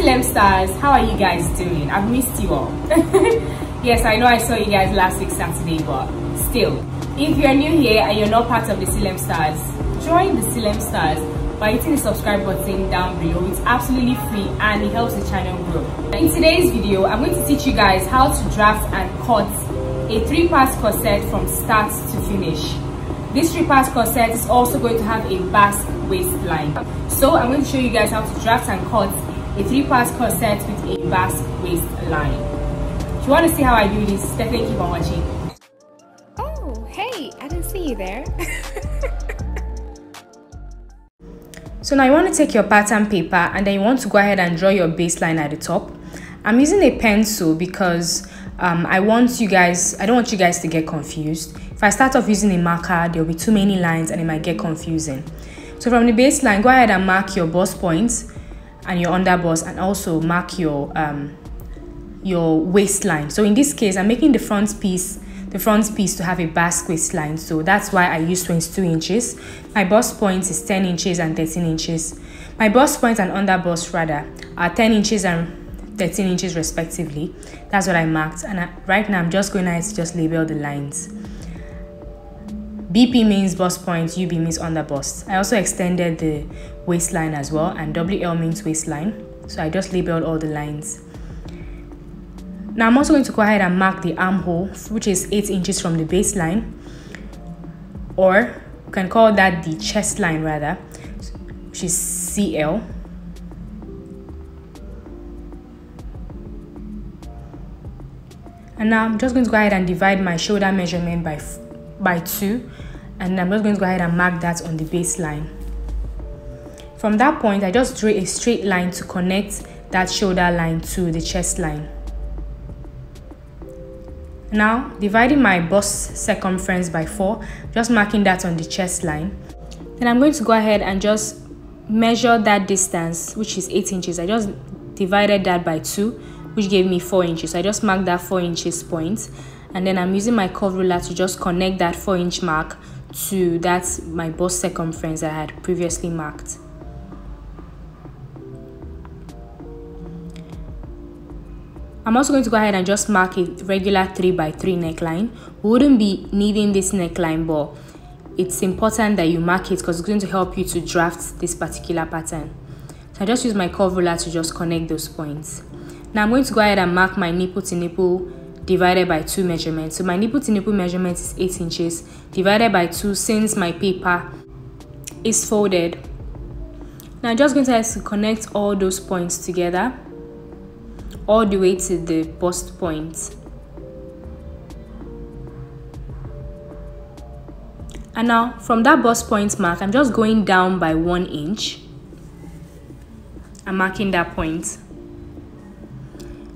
Silem stars, how are you guys doing? I've missed you all. yes, I know I saw you guys last week Saturday, but still, if you're new here and you're not part of the Silem stars, join the Silem stars by hitting the subscribe button down below. It's absolutely free and it helps the channel grow. In today's video, I'm going to teach you guys how to draft and cut a three-part corset from start to finish. This three-part corset is also going to have a basque waistline. So I'm going to show you guys how to draft and cut a three-part corset with a basque waistline. If you want to see how I do this, definitely keep on watching. Oh, hey, I didn't see you there. so now you want to take your pattern paper and then you want to go ahead and draw your baseline at the top. I'm using a pencil because um, I want you guys, I don't want you guys to get confused. If I start off using a marker, there'll be too many lines and it might get confusing. So from the baseline, go ahead and mark your bust points and your under bust and also mark your um, your waistline. So in this case, I'm making the front piece the front piece to have a basque waistline. So that's why I use 22 inches. My bust point is 10 inches and 13 inches. My bust point and under bust rather are 10 inches and 13 inches respectively. That's what I marked. And I, right now I'm just going to just label the lines. BP means bust point, UB means under bust. I also extended the waistline as well and WL means waistline. So I just labeled all the lines. Now I'm also going to go ahead and mark the armhole which is 8 inches from the baseline or you can call that the chest line rather which is CL and now I'm just going to go ahead and divide my shoulder measurement by by 2 and I'm just going to go ahead and mark that on the baseline. From that point, I just drew a straight line to connect that shoulder line to the chest line. Now, dividing my bust circumference by 4, just marking that on the chest line. Then I'm going to go ahead and just measure that distance, which is 8 inches. I just divided that by 2 which gave me 4 inches. So I just marked that 4 inches point and then I'm using my curve ruler to just connect that 4 inch mark to that my bust circumference I had previously marked. I'm also going to go ahead and just mark a regular 3 by 3 neckline. We wouldn't be needing this neckline but it's important that you mark it because it's going to help you to draft this particular pattern. So I just use my curve ruler to just connect those points. Now I'm going to go ahead and mark my nipple to nipple divided by 2 measurements. So my nipple to nipple measurement is 8 inches divided by 2 since my paper is folded. Now I'm just going to have to connect all those points together all the way to the bust point. And now from that bust point mark, I'm just going down by 1 inch. I'm marking that point.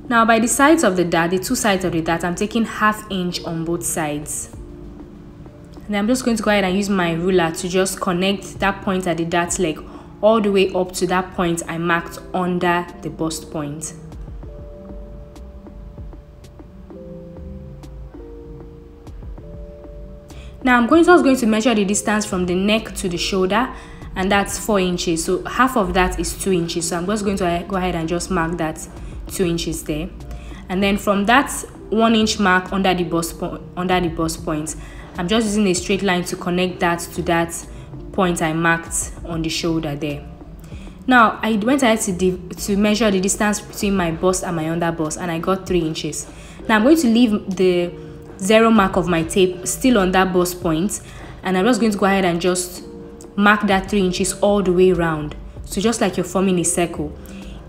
Now by the sides of the dart, the two sides of the dart, I'm taking half inch on both sides. And I'm just going to go ahead and use my ruler to just connect that point at the dart leg all the way up to that point I marked under the bust point. Now I'm going to, going to measure the distance from the neck to the shoulder and that's 4 inches. So half of that is 2 inches. So I'm just going to go ahead and just mark that two inches there. And then from that one inch mark under the bust point under the bust point i'm just using a straight line to connect that to that point i marked on the shoulder there. Now i went ahead to to measure the distance between my bust and my under bust and i got three inches. Now i'm going to leave the zero mark of my tape still on that bust point and i'm just going to go ahead and just mark that three inches all the way around so just like you're forming a circle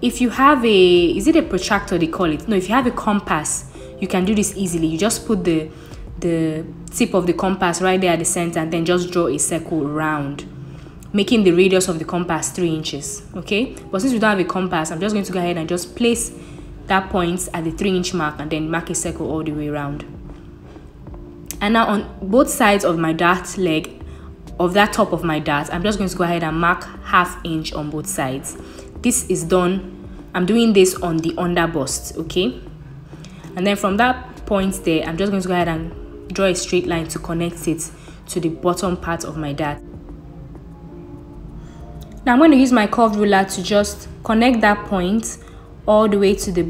if you have a is it a protractor they call it? No if you have a compass you can do this easily. You just put the the tip of the compass right there at the center and then just draw a circle around making the radius of the compass three inches okay? But since we don't have a compass i'm just going to go ahead and just place that point at the three inch mark and then mark a circle all the way around and now on both sides of my dart leg of that top of my dart i'm just going to go ahead and mark half inch on both sides. This is done i'm doing this on the under bust okay and then from that point there i'm just going to go ahead and draw a straight line to connect it to the bottom part of my dart now i'm going to use my curved ruler to just connect that point all the way to the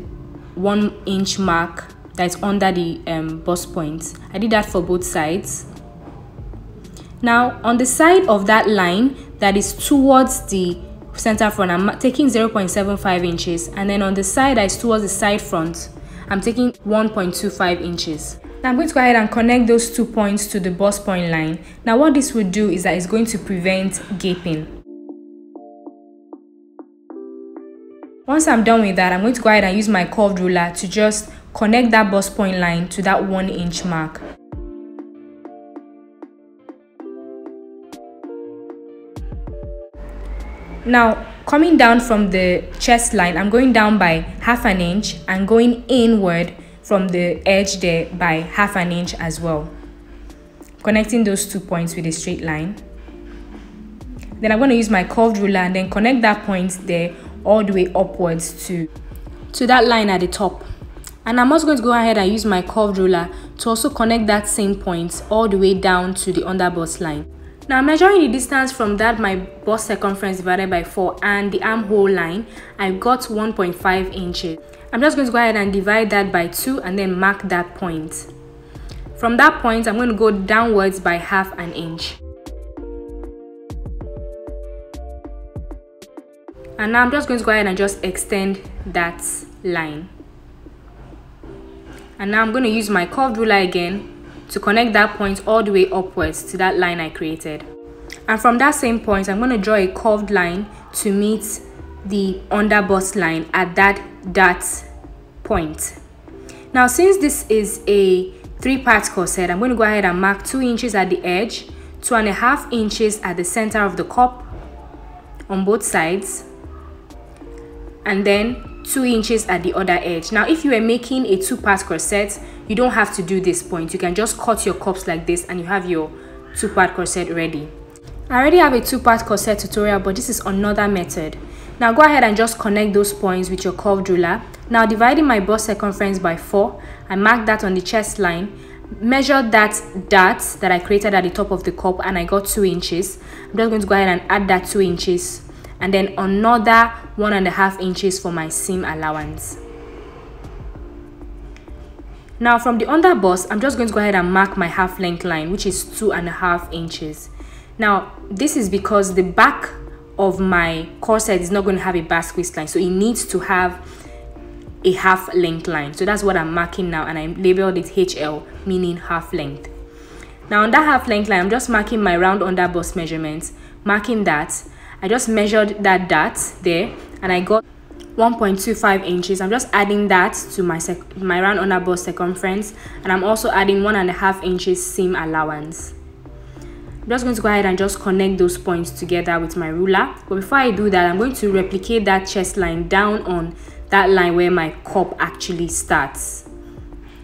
one inch mark that's under the um, bust point. I did that for both sides. Now on the side of that line that is towards the center front, I'm taking 0.75 inches and then on the side that is towards the side front, I'm taking 1.25 inches. Now I'm going to go ahead and connect those two points to the bust point line. Now what this will do is that it's going to prevent gaping. Once I'm done with that, I'm going to go ahead and use my curved ruler to just connect that bust point line to that one inch mark. Now, coming down from the chest line, I'm going down by half an inch and going inward from the edge there by half an inch as well. Connecting those two points with a straight line. Then I'm going to use my curved ruler and then connect that point there all the way upwards to, to that line at the top. And I'm also going to go ahead and use my curved ruler to also connect that same point all the way down to the underbust line. Now measuring the distance from that my bust circumference divided by 4 and the armhole line, I got 1.5 inches. I'm just going to go ahead and divide that by 2 and then mark that point. From that point, I'm going to go downwards by half an inch. And now I'm just going to go ahead and just extend that line. And now I'm going to use my curved ruler again to connect that point all the way upwards to that line I created. And from that same point, I'm going to draw a curved line to meet the under bust line at that dot point. Now, since this is a three-part corset, I'm going to go ahead and mark two inches at the edge, two and a half inches at the center of the cup on both sides, and then two inches at the other edge. Now, if you are making a two-part corset, you don't have to do this point. You can just cut your cups like this and you have your two-part corset ready. I already have a two-part corset tutorial but this is another method. Now go ahead and just connect those points with your curved ruler. Now dividing my bust circumference by 4 I mark that on the chest line measure that dart that I created at the top of the cup and I got 2 inches. I'm just going to go ahead and add that 2 inches and then another one and a half inches for my seam allowance now from the under bust, I'm just going to go ahead and mark my half length line, which is two and a half inches. Now, this is because the back of my corset is not going to have a basque waistline, so it needs to have a half length line. So that's what I'm marking now, and I labeled it HL, meaning half length. Now on that half length line, I'm just marking my round under bust measurements, marking that. I just measured that dart there, and I got 1.25 inches. I'm just adding that to my my round under bust circumference and i'm also adding one and a half inches seam allowance. I'm just going to go ahead and just connect those points together with my ruler. But before i do that i'm going to replicate that chest line down on that line where my cup actually starts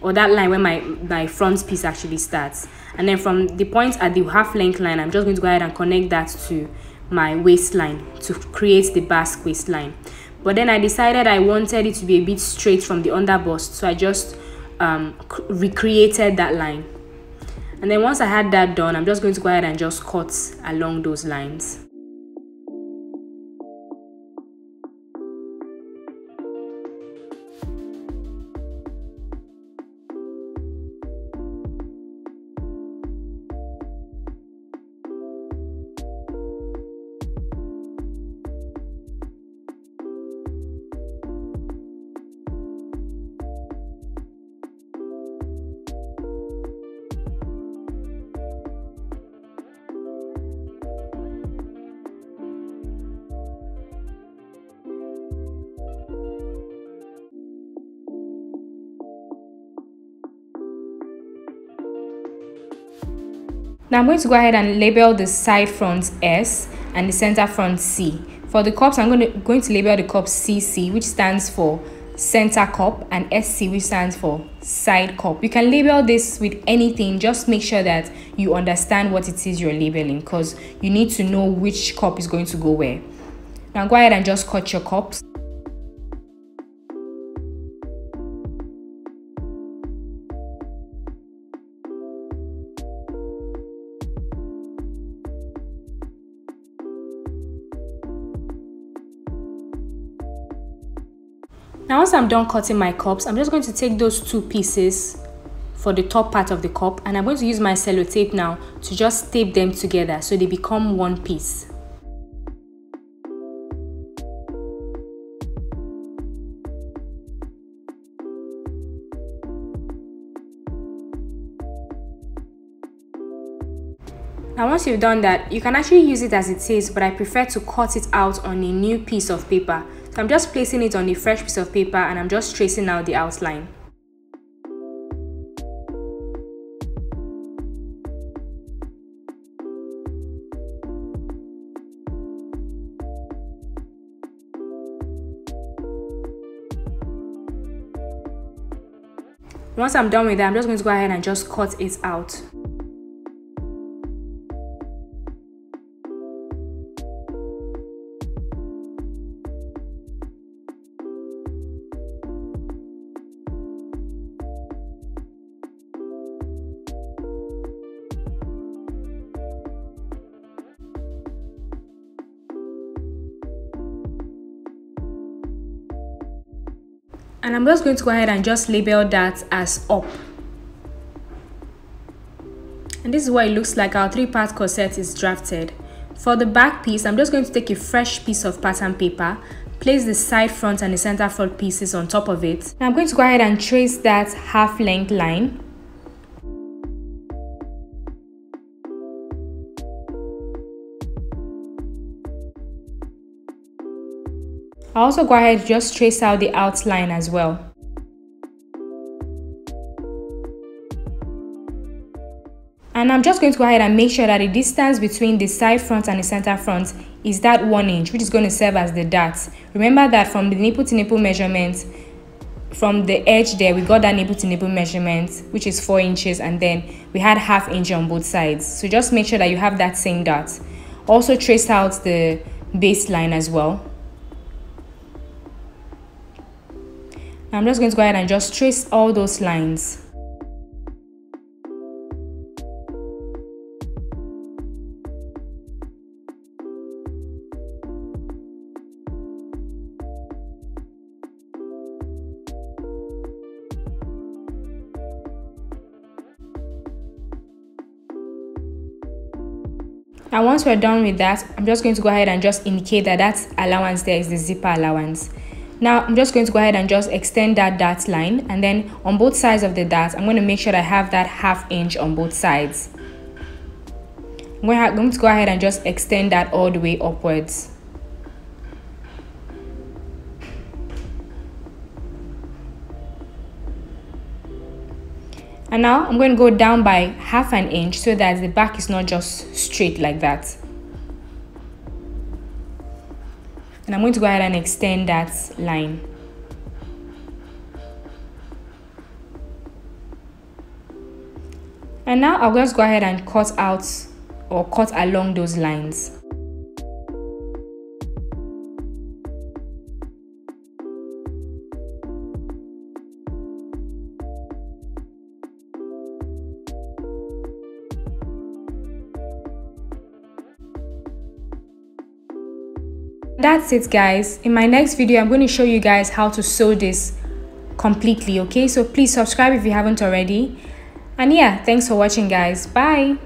or that line where my my front piece actually starts. And then from the point at the half length line i'm just going to go ahead and connect that to my waistline to create the basque waistline but then I decided I wanted it to be a bit straight from the under bust so I just um, recreated that line. And then once I had that done I'm just going to go ahead and just cut along those lines Now I'm going to go ahead and label the side front S and the center front C. For the cups, I'm going to, going to label the cup CC, which stands for center cup, and SC, which stands for side cup. You can label this with anything, just make sure that you understand what it is you're labeling because you need to know which cup is going to go where. Now go ahead and just cut your cups. Once I'm done cutting my cups, I'm just going to take those two pieces for the top part of the cup and I'm going to use my sellotape now to just tape them together so they become one piece. Now once you've done that, you can actually use it as it is, but I prefer to cut it out on a new piece of paper. So I'm just placing it on a fresh piece of paper and I'm just tracing out the outline. Once I'm done with that, I'm just going to go ahead and just cut it out. And I'm just going to go ahead and just label that as up. And this is what it looks like. Our three part corset is drafted. For the back piece I'm just going to take a fresh piece of pattern paper place the side front and the center front pieces on top of it. I'm going to go ahead and trace that half length line I'll also go ahead and just trace out the outline as well. And I'm just going to go ahead and make sure that the distance between the side front and the center front is that one inch, which is going to serve as the dart. Remember that from the nipple to nipple measurement, from the edge there, we got that nipple to nipple measurement, which is four inches, and then we had half inch on both sides. So just make sure that you have that same dart. Also trace out the baseline as well. I'm just going to go ahead and just trace all those lines. and once we're done with that, I'm just going to go ahead and just indicate that that allowance there is the zipper allowance. Now I'm just going to go ahead and just extend that dart line and then on both sides of the dart, I'm going to make sure I have that half inch on both sides. I'm going to go ahead and just extend that all the way upwards. And now I'm going to go down by half an inch so that the back is not just straight like that. And I'm going to go ahead and extend that line. And now I'll just go ahead and cut out or cut along those lines. That's it guys. In my next video i'm going to show you guys how to sew this completely okay? So please subscribe if you haven't already. And yeah thanks for watching guys. Bye